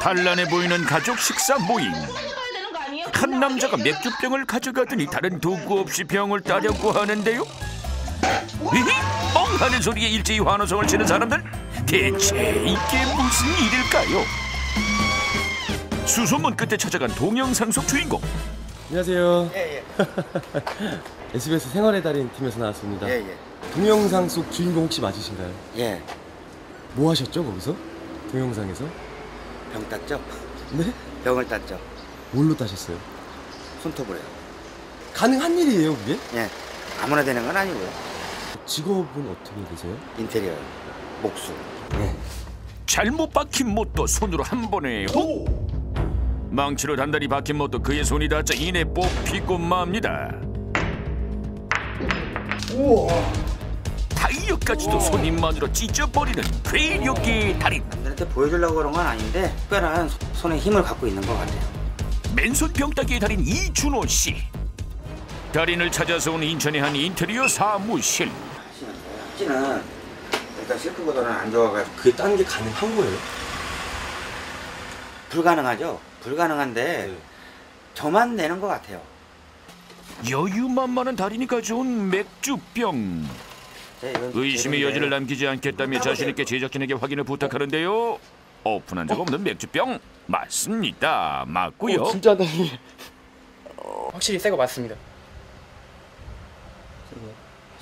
단란해 보이는 가족 식사 모임. 한 남자가 맥주병을 가져가더니 다른 도구 없이 병을 따려고 하는데요. 히히! 뻥하는 소리에 일제히 환호성을 치는 사람들 대체 이게 무슨 일일까요? 수소문 끝에 찾아간 동영상 속 주인공 안녕하세요. 예, 예. SBS 생활의 달인 팀에서 나왔습니다. 예, 예. 동영상 속 주인공 혹시 맞으신가요? 예. 뭐 하셨죠 거기서? 동영상에서? 병 땄죠? 네? 병을 땄죠. 뭘로 따셨어요? 손톱으로요. 가능한 일이에요 그게? 예. 아무나 되는 건 아니고요. 직업은 어떻게 되세요? 인테리어, 목수. 예. 잘못 박힌 못도 손으로 한 번에 호! 망치로 단단히 박힌 못도 그의 손이 닿자 이내 뽑히고 맙니다. 타이어까지도 손님만으로 찢어버리는 괴력의 달인 남들한테 보여주려고 그런 건 아닌데 특별한 소- 손에 힘을 갖고 있는 것 같아요. 맨손 병따기의 달인 이준호 씨. 달인을 찾아서 온 인천의 한 인테리어 사무실. 합지는 일단 실크보다는 안 좋아가지고 그게 따는 게 가능한 거예요? 불가능하죠. 불가능한데 저만 내는 것 같아요. 여유만만한 달인이 가져온 맥주병. 제 이건 의심의 여지를 남기지 않겠다며 자신 있게 제작진에게 확인을 부탁하는데요. 오픈한 적 없는 맥주병 맞습니다. 맞고요. 어, 진짜 다행히 확실히 새거 맞습니다.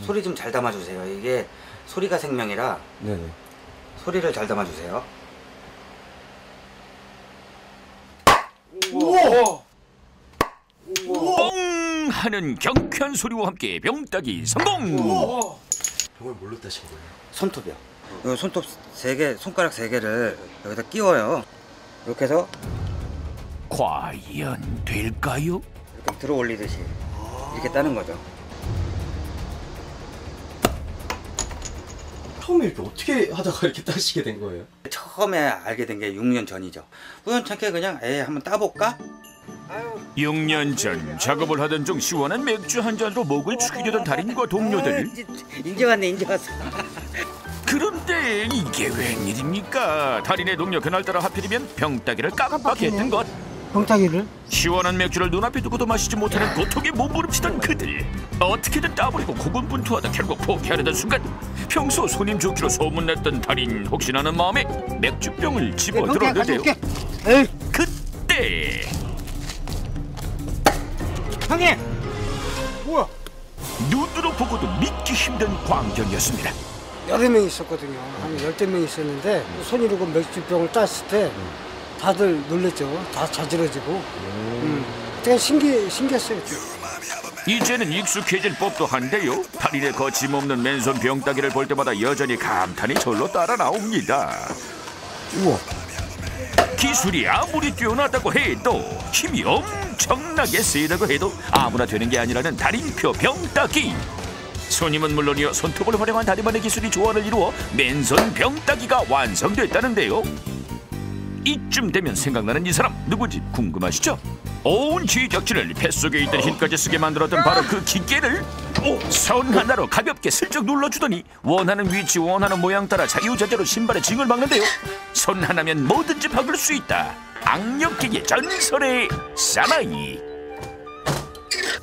소리 좀 잘 담아주세요. 이게 소리가 생명이라 네네. 소리를 잘 담아주세요. 뻥 하는 경쾌한 소리와 함께 병따기 성공. 병을 뭘로 따신 거예요? 손톱이요. 이 손톱 세 개, 손가락 세 개를 여기다 끼워요. 이렇게 해서 과연 될까요? 이렇게 들어 올리듯이 이렇게 따는 거죠. 처음에 이렇게 어떻게 하다가 이렇게 따시게 된 거예요? 처음에 알게 된 게 6년 전이죠. 우연찮게 그냥 에 한번 따볼까? 6년 전 작업을 하던 중 시원한 맥주 한 잔으로 목을 축이려던 달인과 동료들. 인제 왔네, 인제 왔어. 그런데 이게 웬일입니까? 달인의 동료 그날따라 하필이면 병따기를 깜빡했던 것. 병따기를? 시원한 맥주를 눈앞에 두고도 마시지 못하는 고통에 몸부림치던 그들. 어떻게든 따버리고 고군분투하다 결국 포기하려던 순간 평소 손님 좋기로 소문냈던 달인 혹시나는 마음에 맥주병을 집어들었는데요? 에이 그때! 형님! 뭐야? 눈으로 보고도 믿기 힘든 광경이었습니다. 여러 명 있었거든요. 한 열댓 명 있었는데 손이 르고 맥주병을 땄을 때 다들 놀랬죠. 다 자지러지고. 음. 되게 신기 신기했어요. 이제는 익숙해질 법도 한데요. 달인의 거침없는 맨손 병따기를 볼 때마다 여전히 감탄이 절로 따라 나옵니다. 우와. 기술이 아무리 뛰어나다고 해도 힘이 엄청나게 세다고 해도 아무나 되는 게 아니라는 달인표 병따기. 손님은 물론이요 손톱을 활용한 다리만의 기술이 조화를 이루어 맨손 병따기가 완성됐다는데요 이쯤 되면 생각나는 이 사람 누구지 궁금하시죠? 온 제작진을 뱃속에 있던 힘까지 쓰게 만들었던 바로 그 기계를 손 하나로 가볍게 슬쩍 눌러주더니 원하는 위치 원하는 모양 따라 자유자재로 신발에 징을 박는데요. 손 하나면 뭐든지 박을 수 있다. 악력기계 전설의 사나이.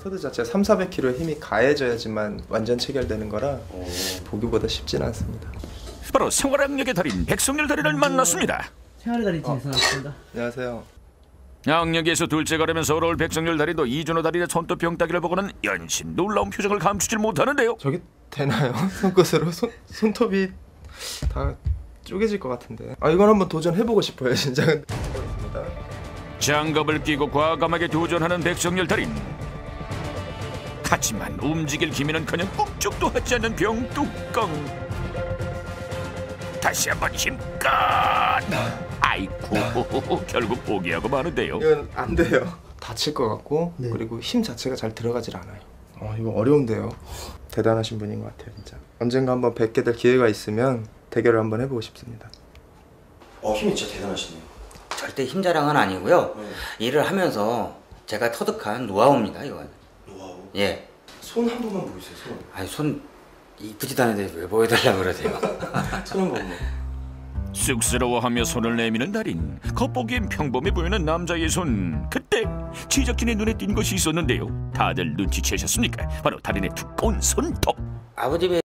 소드 자체가 3, 400kg의 힘이 가해져야지만 완전 체결되는 거라 보기보다 쉽진 않습니다. 바로 생활 악력의 달인 백성열 달인을 만났습니다 생활의 달인 팀에서 나왔습니다. 안녕하세요. 악력에서 둘째 가려면 서러울 백성열 달인도 이준호 달인의 손톱 병따기를 보고는 연신 놀라운 표정을 감추질 못하는데요 저기 되나요? 손끝으로 손, 손톱이 다 쪼개질 것 같은데. 아 이건 한번 도전해보고 싶어요 진짜. 장갑을 끼고 과감하게 도전하는 백성열 달인 하지만 움직일 기미는커녕 꿈쩍도 하지 않는 병뚜껑 다시 한번 힘껏 아이고 결국 포기하고 마는데요 이건 안 돼요. 다칠 것 같고 그리고 힘 자체가 잘 들어가질 않아요. 어 이거 어려운데요. 대단하신 분인 것 같아요 진짜. 언젠가 한번 뵙게 될 기회가 있으면 대결을 한번 해보고 싶습니다. 어 힘이 진짜 대단하시네요. 절대 힘 자랑은 아니고요. 일을 하면서 제가 터득한 노하우입니다, 이건. 노하우. 예. 손 한 번만 보여주세요. 손. 아니, 손 이쁘지도 않은데 왜 보여달라고 그러세요? 손 한 번만. 쑥스러워하며 손을 내미는 달인. 겉보기엔 평범해 보이는 남자의 손. 그때 제작진의 눈에 띈 것이 있었는데요. 다들 눈치채셨습니까? 바로 달인의 두꺼운 손톱. 아버님의